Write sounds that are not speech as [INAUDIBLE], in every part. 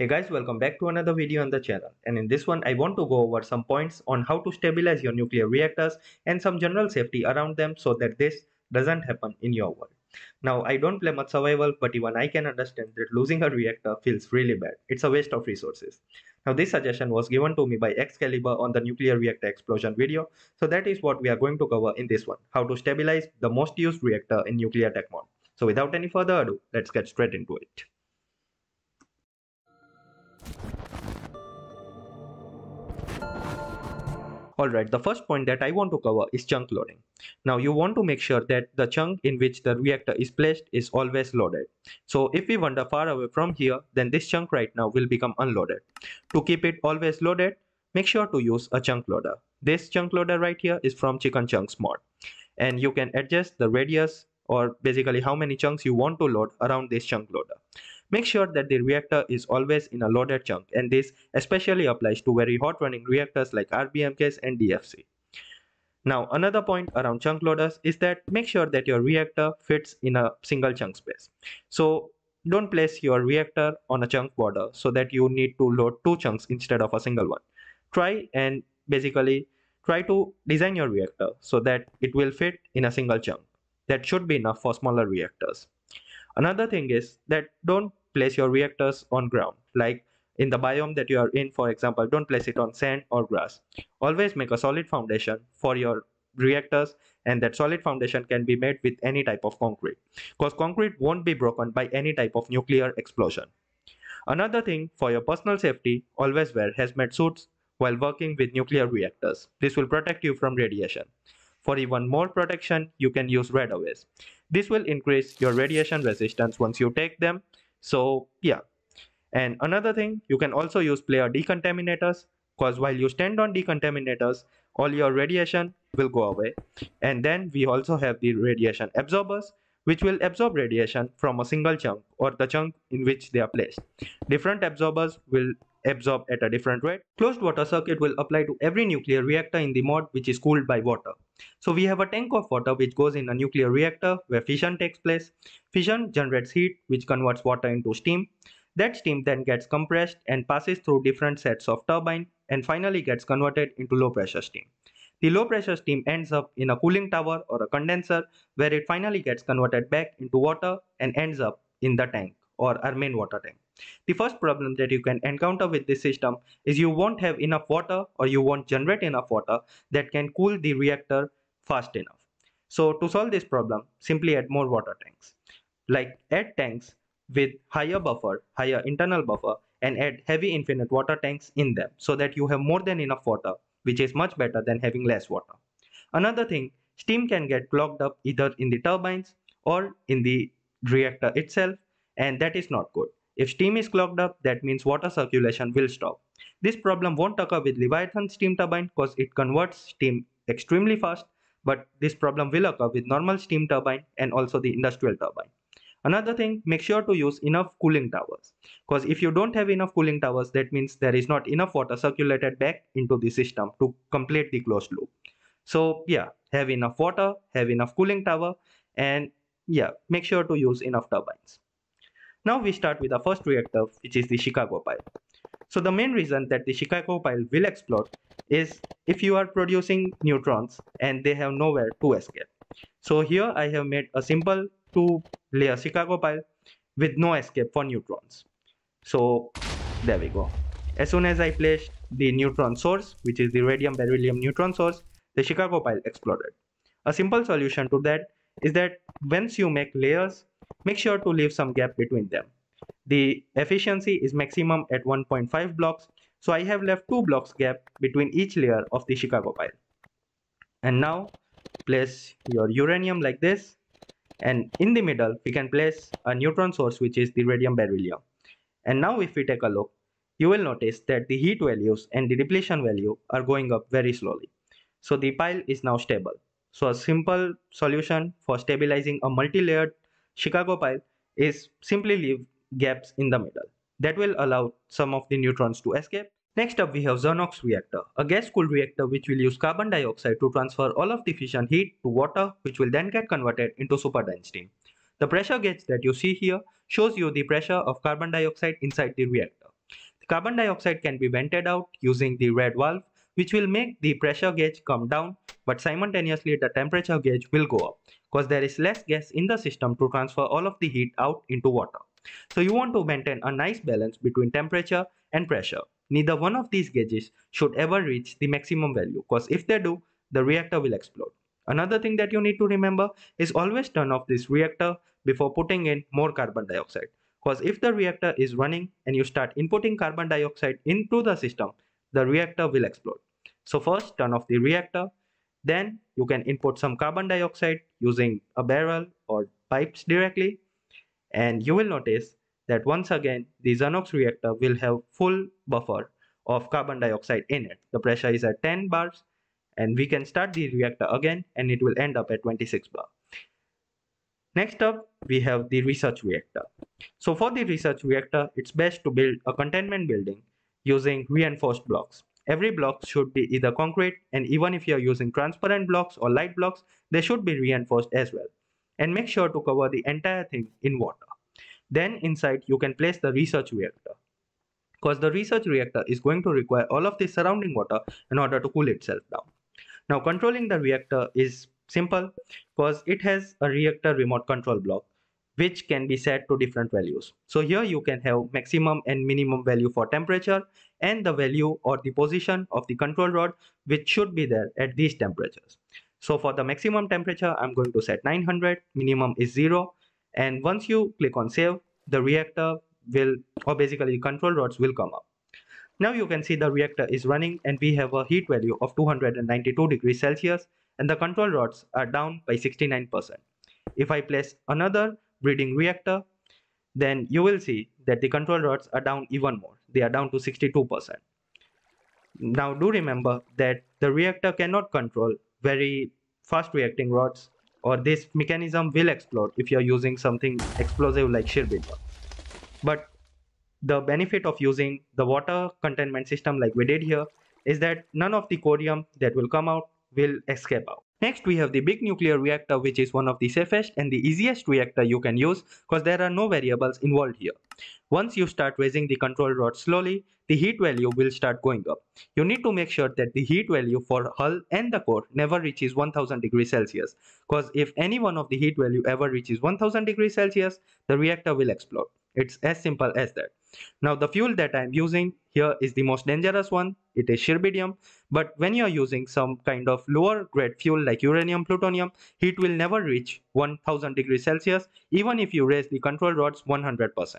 Hey guys, welcome back to another video on the channel. And in this one, I want to go over some points on how to stabilize your nuclear reactors and some general safety around them so that this doesn't happen in your world. Now, I don't play much survival, but even I can understand that losing a reactor feels really bad. It's a waste of resources. Now, this suggestion was given to me by Excalibur on the nuclear reactor explosion video. So that is what we are going to cover in this one, how to stabilize the most used reactor in nuclear tech mod. So without any further ado, let's get straight into it. Alright, the first point that I want to cover is chunk loading. Now you want to make sure that the chunk in which the reactor is placed is always loaded. So if we wander far away from here, then this chunk right now will become unloaded. To keep it always loaded, make sure to use a chunk loader. This chunk loader right here is from Chicken Chunks mod. And you can adjust the radius or basically how many chunks you want to load around this chunk loader. Make sure that the reactor is always in a loaded chunk and this especially applies to very hot running reactors like RBMKs and DFC. Now another point around chunk loaders is that make sure that your reactor fits in a single chunk space. So don't place your reactor on a chunk border so that you need to load two chunks instead of a single one. Try and basically try to design your reactor so that it will fit in a single chunk. That should be enough for smaller reactors. Another thing is that don't place your reactors on ground. Like in the biome that you are in for example don't place it on sand or grass. Always make a solid foundation for your reactors and that solid foundation can be made with any type of concrete. Because concrete won't be broken by any type of nuclear explosion. Another thing for your personal safety always wear hazmat suits while working with nuclear reactors. This will protect you from radiation. For even more protection you can use RadAways this will increase your radiation resistance once you take them so yeah. And another thing, you can also use player decontaminators because while you stand on decontaminators, all your radiation will go away. And then we also have the radiation absorbers, which will absorb radiation from a single chunk or the chunk in which they are placed. Different absorbers will absorb at a different rate. Closed water circuit will apply to every nuclear reactor in the mod which is cooled by water. So we have a tank of water which goes in a nuclear reactor where fission takes place. Fission generates heat which converts water into steam. That steam then gets compressed and passes through different sets of turbine and finally gets converted into low pressure steam. The low pressure steam ends up in a cooling tower or a condenser where it finally gets converted back into water and ends up in the tank or our main water tank. The first problem that you can encounter with this system is you won't have enough water or you won't generate enough water that can cool the reactor fast enough. So to solve this problem, simply add more water tanks. Like add tanks with higher buffer, higher internal buffer and add heavy infinite water tanks in them so that you have more than enough water which is much better than having less water. Another thing, steam can get clogged up either in the turbines or in the reactor itself and that is not good. If steam is clogged up, that means water circulation will stop. This problem won't occur with Leviathan steam turbine because it converts steam extremely fast, but this problem will occur with normal steam turbine and also the industrial turbine. Another thing, make sure to use enough cooling towers because if you don't have enough cooling towers, that means there is not enough water circulated back into the system to complete the closed loop. So yeah, have enough water, have enough cooling tower and yeah, make sure to use enough turbines. Now we start with the first reactor, which is the Chicago pile. So the main reason that the Chicago pile will explode is if you are producing neutrons and they have nowhere to escape. So here I have made a simple two layer Chicago pile with no escape for neutrons. So there we go. As soon as I placed the neutron source, which is the radium beryllium neutron source, the Chicago pile exploded. A simple solution to that is that once you make layers, make sure to leave some gap between them. The efficiency is maximum at 1.5 blocks, so I have left 2 blocks gap between each layer of the Chicago pile. And now place your uranium like this and in the middle we can place a neutron source which is the radium beryllium. And now if we take a look, you will notice that the heat values and the depletion value are going up very slowly. So the pile is now stable. So a simple solution for stabilizing a multi-layered Chicago pile is simply leave gaps in the middle. That will allow some of the neutrons to escape. Next up we have ZIRNOX reactor, a gas-cooled reactor which will use carbon dioxide to transfer all of the fission heat to water which will then get converted into superdense steam. The pressure gauge that you see here shows you the pressure of carbon dioxide inside the reactor. The Carbon dioxide can be vented out using the red valve which will make the pressure gauge come down but simultaneously the temperature gauge will go up because there is less gas in the system to transfer all of the heat out into water. So you want to maintain a nice balance between temperature and pressure. Neither one of these gauges should ever reach the maximum value because if they do, the reactor will explode. Another thing that you need to remember is always turn off this reactor before putting in more carbon dioxide. Because if the reactor is running and you start inputting carbon dioxide into the system, the reactor will explode. So first turn off the reactor, then you can input some carbon dioxide using a barrel or pipes directly and you will notice that once again the ZIRNOX reactor will have full buffer of carbon dioxide in it. The pressure is at 10 bars and we can start the reactor again and it will end up at 26 bar. Next up, we have the research reactor. So for the research reactor, it's best to build a containment building using reinforced blocks. Every block should be either concrete and even if you're using transparent blocks or light blocks, they should be reinforced as well. And make sure to cover the entire thing in water. Then inside you can place the research reactor because the research reactor is going to require all of the surrounding water in order to cool itself down. Now controlling the reactor is simple because it has a reactor remote control block which can be set to different values. So here you can have maximum and minimum value for temperature and the value or the position of the control rod which should be there at these temperatures. So for the maximum temperature, I'm going to set 900, minimum is 0 and once you click on save the reactor will or basically the control rods will come up now you can see the reactor is running and we have a heat value of 292 degrees celsius and the control rods are down by 69 percent if i place another breeding reactor then you will see that the control rods are down even more they are down to 62 percent now do remember that the reactor cannot control very fast reacting rods or this mechanism will explode if you're using something explosive like Schrabidium. But the benefit of using the water containment system like we did here is that none of the corium that will come out will escape out. Next we have the big nuclear reactor which is one of the safest and the easiest reactor you can use because there are no variables involved here. Once you start raising the control rod slowly, the heat value will start going up. You need to make sure that the heat value for hull and the core never reaches 1000 degrees Celsius because if any one of the heat value ever reaches 1000 degrees Celsius, the reactor will explode. It's as simple as that. Now the fuel that I'm using here is the most dangerous one. It is Schrabidium. But when you're using some kind of lower grade fuel like uranium plutonium, heat will never reach 1000 degrees Celsius even if you raise the control rods 100%.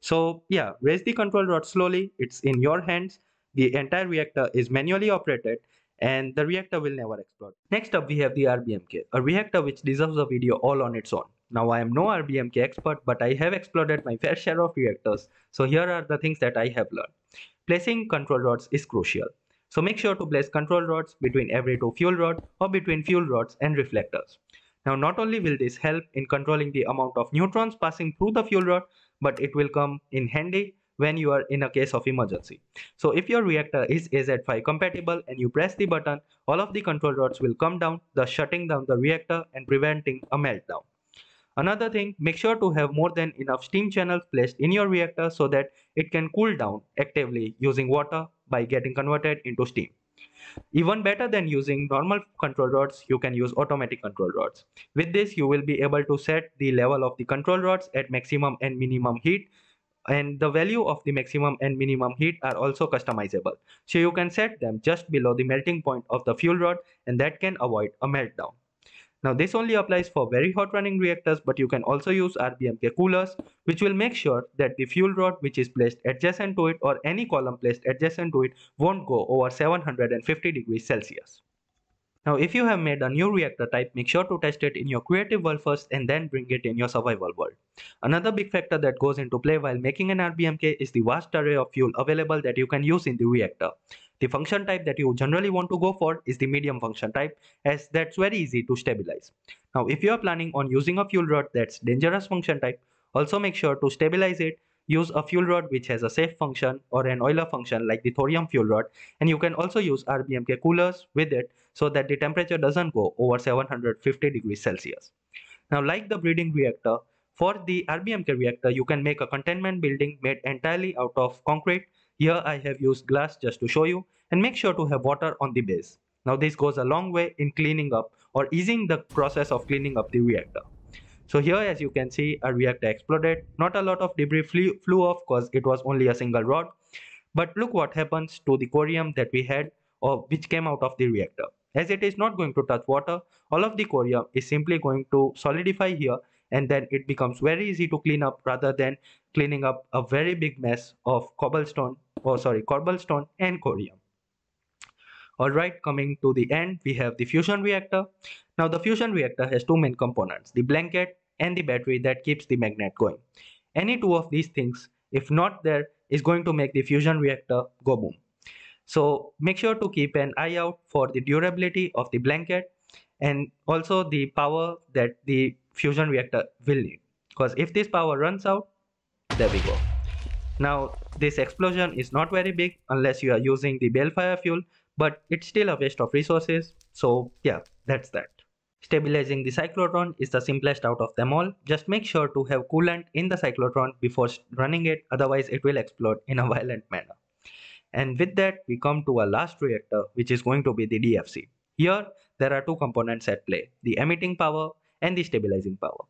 So yeah, raise the control rod slowly. It's in your hands. The entire reactor is manually operated and the reactor will never explode. Next up we have the RBMK, a reactor which deserves a video all on its own. Now I am no RBMK expert but I have exploded my fair share of reactors so here are the things that I have learned. Placing control rods is crucial. So make sure to place control rods between every two fuel rod or between fuel rods and reflectors. Now not only will this help in controlling the amount of neutrons passing through the fuel rod but it will come in handy when you are in a case of emergency. So if your reactor is AZ5 compatible and you press the button, all of the control rods will come down, thus shutting down the reactor and preventing a meltdown. Another thing, make sure to have more than enough steam channels placed in your reactor so that it can cool down actively using water by getting converted into steam. Even better than using normal control rods, you can use automatic control rods. With this, you will be able to set the level of the control rods at maximum and minimum heat and the value of the maximum and minimum heat are also customizable. So you can set them just below the melting point of the fuel rod and that can avoid a meltdown. Now this only applies for very hot running reactors but you can also use RBMK coolers which will make sure that the fuel rod which is placed adjacent to it or any column placed adjacent to it won't go over 750 degrees Celsius. Now if you have made a new reactor type, make sure to test it in your creative world first and then bring it in your survival world. Another big factor that goes into play while making an RBMK is the vast array of fuel available that you can use in the reactor. The function type that you generally want to go for is the medium function type as that's very easy to stabilize. Now if you are planning on using a fuel rod that's dangerous function type, also make sure to stabilize it use a fuel rod which has a safe function or an Euler function like the thorium fuel rod and you can also use RBMK coolers with it so that the temperature doesn't go over 750 degrees Celsius. Now like the breeding reactor, for the RBMK reactor you can make a containment building made entirely out of concrete Here I have used glass just to show you and make sure to have water on the base. Now this goes a long way in cleaning up or easing the process of cleaning up the reactor. So here as you can see a reactor exploded. Not a lot of debris flew, flew off because it was only a single rod. But look what happens to the corium that we had or which came out of the reactor. As it is not going to touch water, all of the corium is simply going to solidify here and then it becomes very easy to clean up rather than cleaning up a very big mess of cobblestone or sorry cobblestone and corium. Alright, coming to the end, we have the fusion reactor. Now the fusion reactor has two main components, the blanket and the battery that keeps the magnet going. Any two of these things, if not there, is going to make the fusion reactor go boom. So make sure to keep an eye out for the durability of the blanket and also the power that the fusion reactor will need. Because if this power runs out, there we go. Now this explosion is not very big unless you are using the balefire fuel but it's still a waste of resources. So yeah, that's that. Stabilizing the cyclotron is the simplest out of them all. Just make sure to have coolant in the cyclotron before running it, otherwise it will explode in a [LAUGHS] violent manner. And with that, we come to our last reactor, which is going to be the DFC. Here, there are two components at play, the emitting power and the stabilizing power.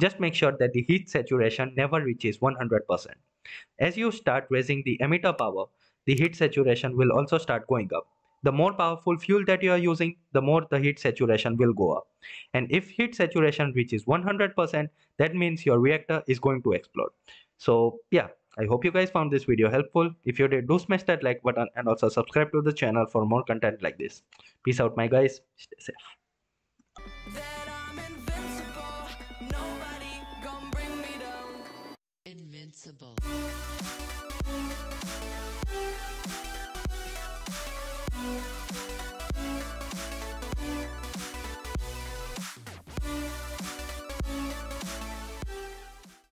Just make sure that the heat saturation never reaches 100%. As you start raising the emitter power, the heat saturation will also start going up the more powerful fuel that you are using, the more the heat saturation will go up. And if heat saturation reaches 100%, that means your reactor is going to explode. So yeah, I hope you guys found this video helpful. If you did, do smash that like button and also subscribe to the channel for more content like this. Peace out my guys. Stay safe.